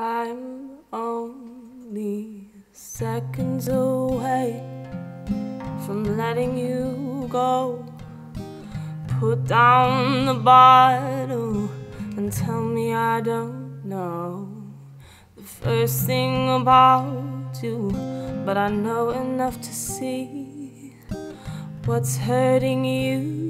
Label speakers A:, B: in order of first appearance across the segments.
A: I'm only seconds away from letting you go. Put down the bottle and tell me I don't know the first thing about you, but I know enough to see what's hurting you.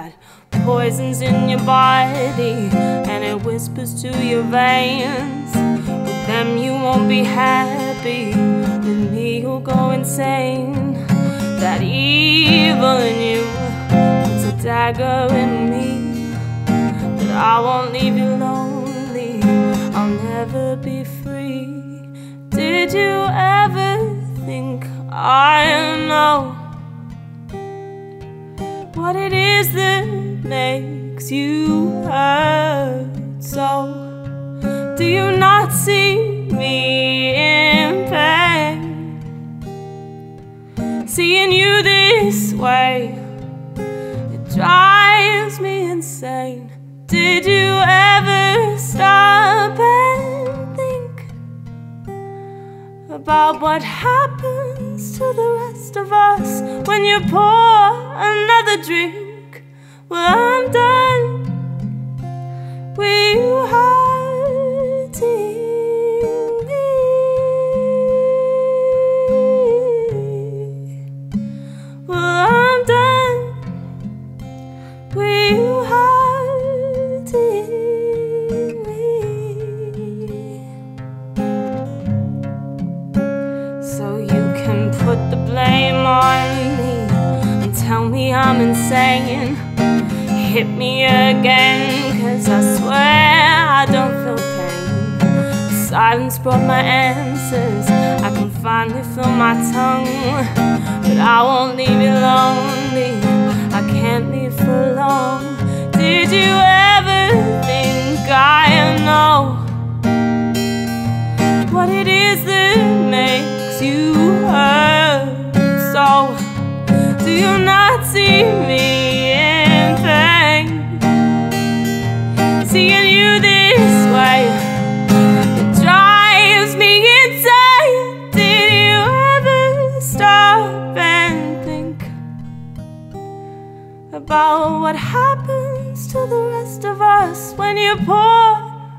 A: That poison's in your body and it whispers to your veins. With them, you won't be happy. With me, you'll go insane. That evil in you puts a dagger in me. But I won't leave you lonely. I'll never be free. Did you ever think I know what it is that makes you hurt so? Do you not see me in pain? Seeing you this way, it drives me insane. Did you ever stop about what happens to the rest of us when you pour another drink? Well, I'm done So you can put the blame on me and tell me I'm insane. Hit me again, cause I swear I don't feel pain. Silence brought my answers. I can finally feel my tongue, but I won't leave you lonely. I can't leave for long. Did you ever think I know what it is that makes Seeing you this way, it drives me insane. Did you ever stop and think about what happens to the rest of us when you pour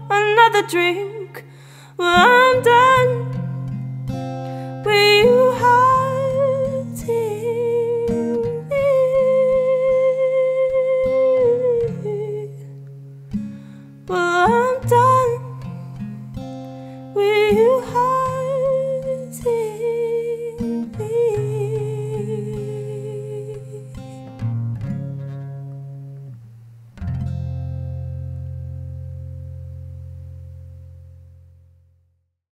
A: another drink? Well, I'm done Well, I'm done